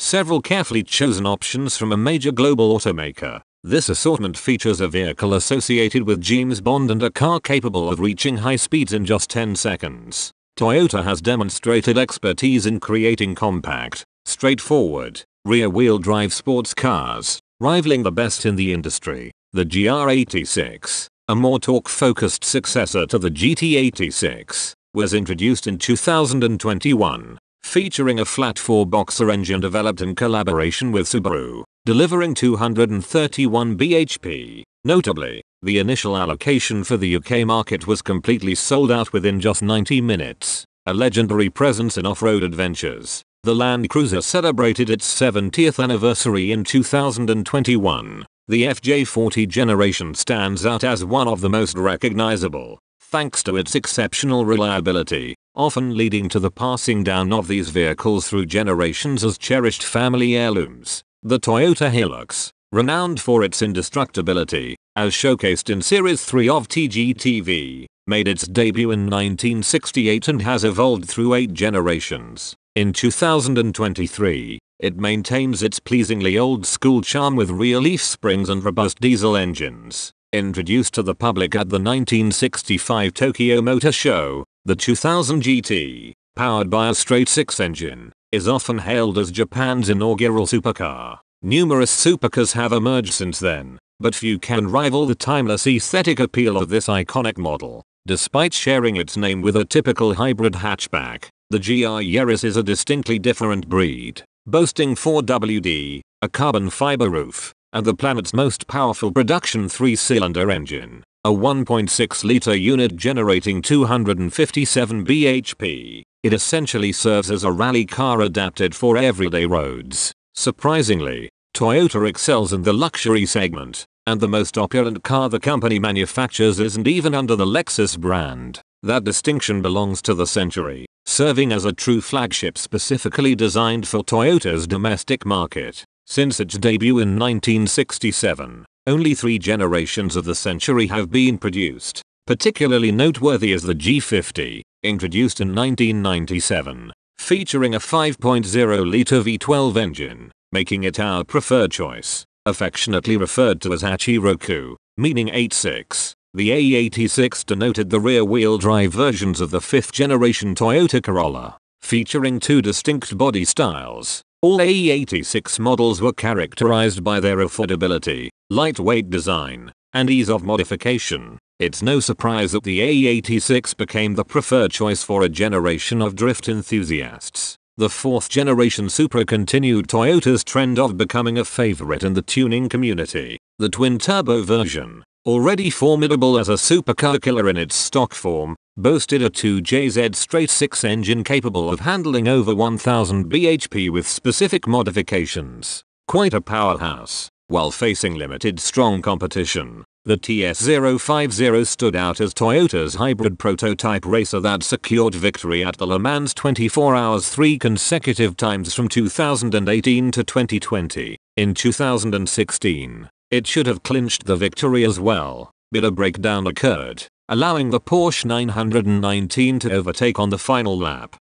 several carefully chosen options from a major global automaker. This assortment features a vehicle associated with James Bond and a car capable of reaching high speeds in just 10 seconds. Toyota has demonstrated expertise in creating compact, straightforward, rear-wheel drive sports cars, rivaling the best in the industry. The GR86, a more torque-focused successor to the GT86, was introduced in 2021, featuring a flat 4-boxer engine developed in collaboration with Subaru, delivering 231 bhp. Notably, the initial allocation for the UK market was completely sold out within just 90 minutes, a legendary presence in off-road adventures. The Land Cruiser celebrated its 70th anniversary in 2021. The FJ40 generation stands out as one of the most recognizable, thanks to its exceptional reliability, often leading to the passing down of these vehicles through generations as cherished family heirlooms. The Toyota Hilux, renowned for its indestructibility, as showcased in Series 3 of TGTV, made its debut in 1968 and has evolved through 8 generations. In 2023, it maintains its pleasingly old school charm with real leaf springs and robust diesel engines. Introduced to the public at the 1965 Tokyo Motor Show, the 2000 GT, powered by a straight 6 engine, is often hailed as Japan's inaugural supercar. Numerous supercars have emerged since then, but few can rival the timeless aesthetic appeal of this iconic model. Despite sharing its name with a typical hybrid hatchback, the GR Yaris is a distinctly different breed, boasting 4WD, a carbon fiber roof, and the planet's most powerful production 3-cylinder engine, a 1.6-liter unit generating 257 bhp. It essentially serves as a rally car adapted for everyday roads. Surprisingly, Toyota excels in the luxury segment, and the most opulent car the company manufactures isn't even under the Lexus brand. That distinction belongs to the Century, serving as a true flagship specifically designed for Toyota's domestic market. Since its debut in 1967, only three generations of the Century have been produced. Particularly noteworthy is the G50, introduced in 1997, featuring a 5.0-liter V12 engine, making it our preferred choice, affectionately referred to as Hachiroku, meaning 86. The AE86 denoted the rear-wheel drive versions of the fifth-generation Toyota Corolla, featuring two distinct body styles. All AE86 models were characterized by their affordability, lightweight design, and ease of modification. It's no surprise that the AE86 became the preferred choice for a generation of drift enthusiasts. The fourth generation Supra continued Toyota's trend of becoming a favorite in the tuning community. The twin-turbo version, already formidable as a supercar killer in its stock form, boasted a 2JZ straight 6 engine capable of handling over 1000 bhp with specific modifications. Quite a powerhouse. While facing limited strong competition, the TS050 stood out as Toyota's hybrid prototype racer that secured victory at the Le Mans 24 Hours three consecutive times from 2018 to 2020. In 2016, it should have clinched the victory as well, but a breakdown occurred, allowing the Porsche 919 to overtake on the final lap.